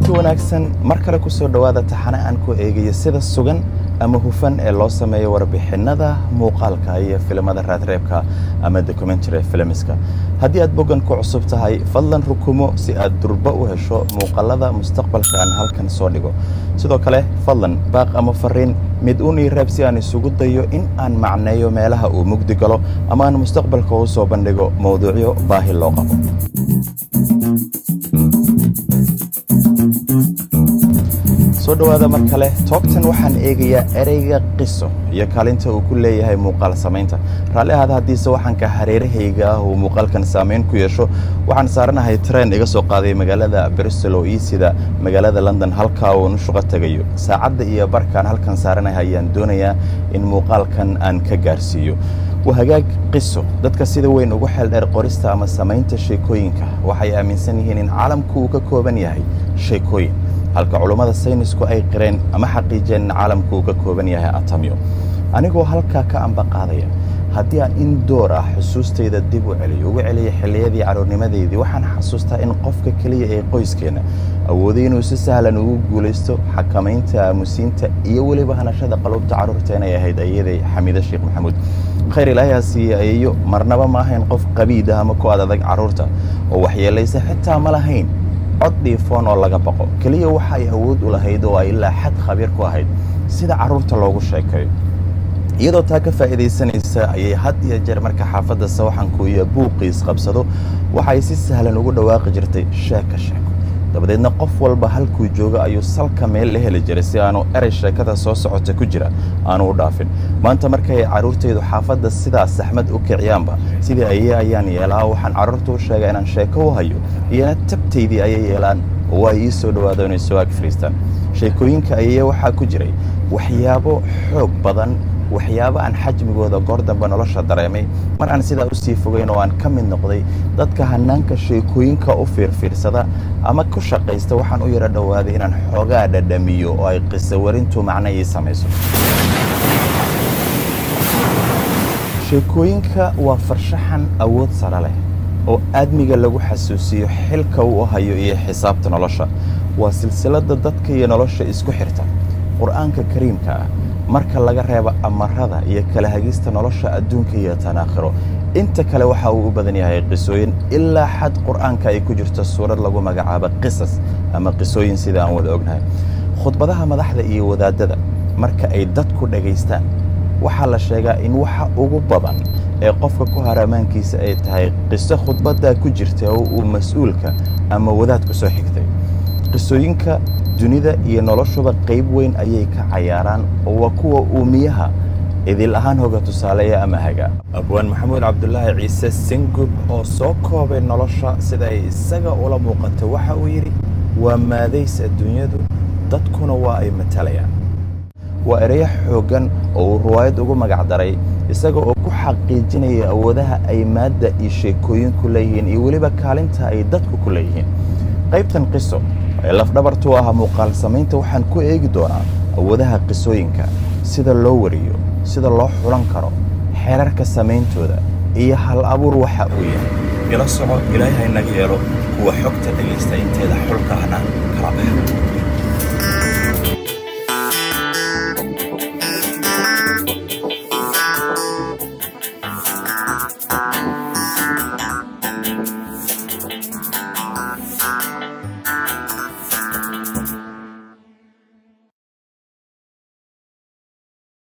kulanti wanaagsan mar kale ku soo dhowaada taxane aan ku eegayo sida sugan ama hufan ee loo sameeyo warbixinnada muuqaalka iyo filimada raadreebka ama documentary filmiska. Haddii aad boggan ku cusub tahay fadlan rukumo si aad durba u hesho muuqaalada mustaqbalka aan halkan soo dhigo. Sidoo kale fadlan baaq ama fariin mid uun ii reeb si aan isugu dayo in aan macneeyo meelaha uu mugdi galo ama aan mustaqbalka u soo bandhigo mowduucyo baahi loo qabo soo dhowaada mar kale toogtan waxaan eegayaa ereyga qiso iyo kaalinta uu ku leeyahay muuqaal samaynta. Raalli ahaada haddiise waxaanka hareerahayga ah uu muuqaalkan saamayn ku yeesho. Waxaan saaranahay treen iga soo qaaday magaalada bristol oo ii magaalada london halkaa uun shuqo tegayo. Saacadda iyo barkaan halkan saaranahay ayaan doonayaa in muuqaalkan aan ka gaarsiiyo. Waa hagaag qiso. Dadka sida weyn ugu xeel dheer qorista ama samaynta sheekooyinka waxay aaminsan yihiin in caalamku uu ka kooban yahay sheekooyin halka culummada saynisku ay qireen ama xaqiijeen in caalamku uu ka kooban yahay atamyo. Anigoo halkaa ka amba qaadaya haddii aan in door ah xusuustayda dib u celiyo ugu celiya xilliyadii caruurnimadaydii waxaan xasuustaa in qofka keliya ee qoyskeenna awooday inuu si sahlan ugu guulaysto xakamaynta aamusiinta iyo weliba hanashada qalubta carruurta inay ahayd ayaday xamiide sheekh maxamuud. Khayr ilaahay ha siiye marnaba ma ahayn qof qabiid ah ama ku ad adag carruurta oo waxyeelaysa xitaa ma lahayn cod dhiifoon oo laga baqo. Keliya waxa ay awood u lahayd oo ay ilaa xad khabiir ku ahayd sida carruurta loogu sheekayo iyadoo taa ka faa'iidaysanaysa ayay had iyo jeer marka xaafadda sawaxanku iyo buuqiis qabsado waxay si sahlan ugu dhawaaqi jirtay sheeko sheeko dabadeedna qof walba halkuu joogo ayuu salka meel la heli jiray si aanu erey sheekada soo socota ku jira aanu u dhaafin. Maanta markay carruurtaydu xaafadda sidaas saxmad u kiciyaanba sidii ayee ayaan yeelaa waxaan carruurta u sheegaa inaan sheeko u hayo iyana tabtaydii ayay yeelaan. Oo waa ii soo dhowaado inay soo ag sheekooyinka ayee waxaa ku jiray waxyaabo xoog badan waxyaabo aan xajmigooda goor dambe nolosha dareemay. Mar aan sidaa u sii fogeyn oo aan ka mid noqday dadka hanaanka sheekooyinka u fiirfiirsada ama ku shaqaysta waxaan u yaro dhowaaday inaan xoogaa dhadhamiyo oo ay qiso warintu macno ii samayso. Sheekooyinka waa farshaxan awood sare leh oo aadmiga lagu xasuusiyo xilka uu hayo iyo xisaabta nolosha. Waa silsiladda dadka iyo nolosha isku xirta. Qur'aanka kariimka ah marka laga reebo amarada iyo kala hagista nolosha adduunka iyo tanaakhiro inta kale waxa uu u badan yahay qisooyin ilaa xad qur'aanka ay ku jirto suurad lagu magacaabo qisas ama qisooyin sida aan wada ognahay. Khudbadaha madaxda iyo wadaadada marka ay dadku dhagaystaan waxaa la sheegaa in waxa ugu badan ee qofka ku haramaankiisa ay tahay qiso khudbaddaa ku jirta oo uu mas'uulka ama wadaadku soo xigtay qisooyinka dunida iyo noloshuba qayb weyn ayay ka cayaaraan oo waa kuwa uumiyaha idil ahaan hoga tusaaleeya ama haga. Abwaan maxamuud cabdulaahi ciise singub oo soo koobay nolosha sida ay isaga ula muuqato waxa uu yidhi waa maadays adduunyadu dadkuna waa ay matalayaan. Waa ereyo xooggan oo uu ruwaayad ugu magac daray isaga oo ku xaqiijinaya awoodaha ay maadda iyo sheekooyinku leeyihiin iyo weliba kaalinta ay dadku ku leeyihiin. Qaybtan qiso ee lafdhabartuu ah muuqaal samaynta waxaan ku eegi doonaa awoodaha qisooyinka sida loo wariyo sida loo xulan karo xeerarka samayntooda iyo hal abuur waxa uu yahay ila soco ilaahay naga yeelo kuwa xogta dhegaysta inteeda xulkaahna kala baxa